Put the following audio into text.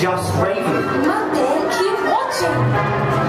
just Raven. Monday, keep watching.